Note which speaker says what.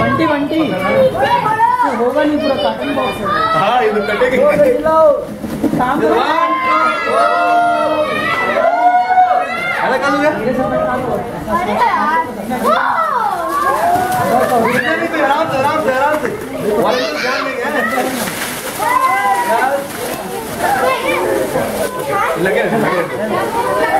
Speaker 1: बंटी बंटी। होगा नहीं पूरा कार्टन बॉक्स है।
Speaker 2: हाँ ये तो कटेगी
Speaker 1: काम करो।
Speaker 2: अलग कर लूँगा?
Speaker 1: मेरे से पटका दो
Speaker 2: नहीं नहीं कोई आराम से आराम से आराम से। वाले तो ध्यान नहीं है। लगे लगे